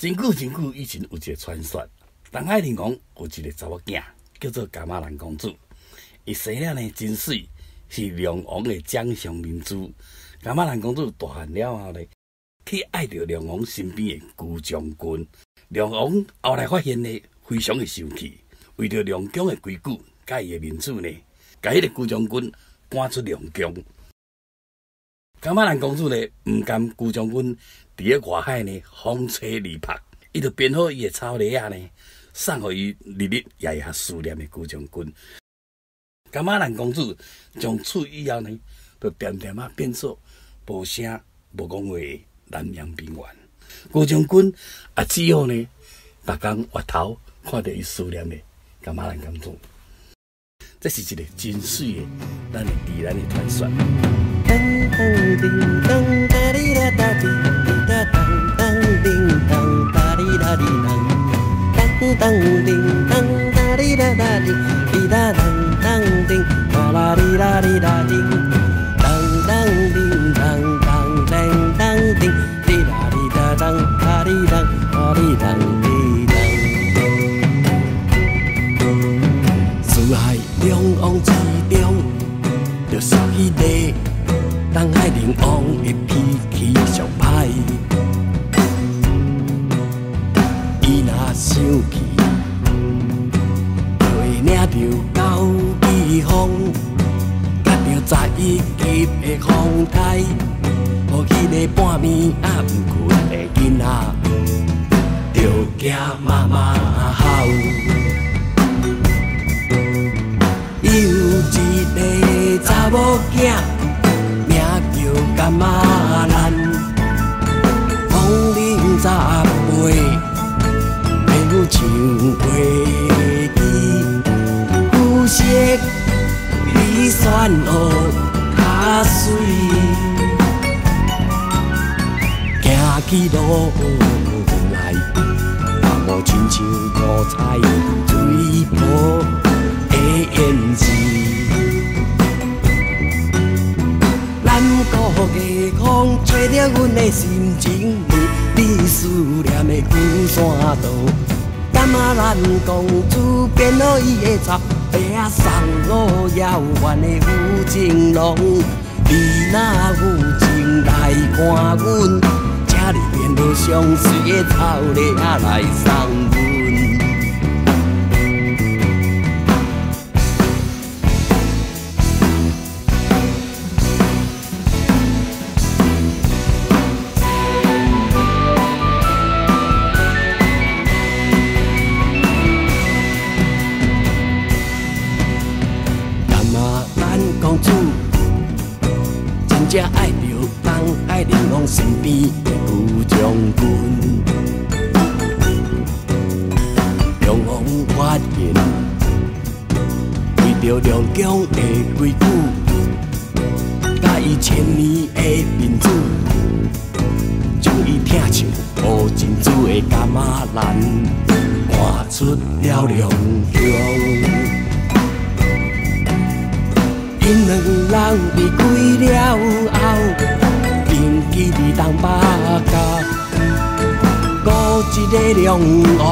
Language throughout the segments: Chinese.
真久真久以前有一个传说，东海龙王有一个查某囝，叫做伽马兰公主。伊生了呢真水，是龙王的掌上明珠。伽马兰公主大汉了后呢，去爱着龙王身边的孤将军。龙王后来发现呢，非常的生气，为着龙宫的规矩，甲伊的面子呢，甲迄个孤将军赶出龙宫。伽马兰公主呢，毋甘孤将军。伫咧外海呢，风吹日晒，伊就编好伊的草鞋啊呢，送互伊日日夜夜思念的孤将军。伽马兰公主从此以后呢，就点点啊变作无声无讲话的南洋兵员。孤将军啊只好呢，逐工回头看着伊思念的伽马兰公主。这是一个真水的咱的自然的传说。当叮当哒哩哒哒叮，滴哒当当叮，哒啦哩啦哩啦叮，当当叮当当当当叮，滴啦哩哒当哒哩当哒哩当哩当。着十一级的风台，予迄个半暝暗困的囡仔，着惊妈妈吼。有一个查某囝，名叫干妈兰，风铃十八，有唱花。色你选好较水，行起路来，也无亲像五彩水波的胭脂。咱个月光吹着阮的心情，你思念的旧山道。干嘛咱公主变好伊的插白送我遥远的有情郎？你若有情来看阮，请你变做相随的草泥来送阮。子，真正爱着东海龙王身边的旧将军，龙王发现为着龙宫的规矩，甲伊千年的面子，将伊疼像乌珍珠的伽马兰，赶出了龙宫。因两人离开了后，铭记伫东北角，孤一个龙王，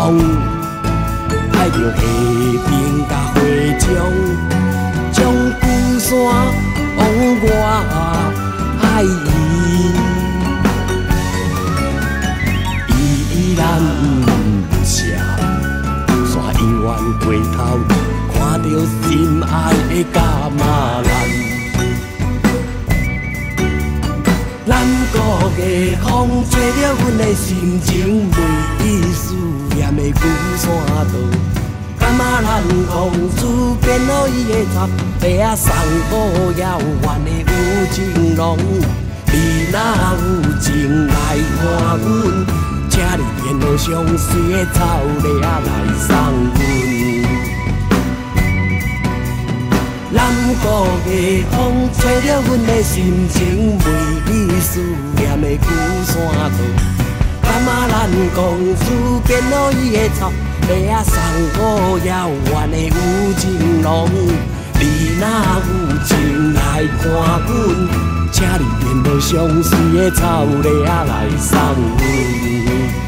爱着下边甲花将，将孤山往我爱伊，伊依然不舍，山永远回头着心爱的家马。夜风吹着阮的心情，每一思念的旧山道。干嘛咱公主变好伊的插白仔送我遥远的有情郎？你若有情来看阮，请你变做相随的草泥来送阮。南国的风吹着阮的心情，为你思念的旧山道。干嘛咱公主变做伊的草，要送我遥远的有情郎？你若有情来看阮，请你变做相思的草泥来送阮。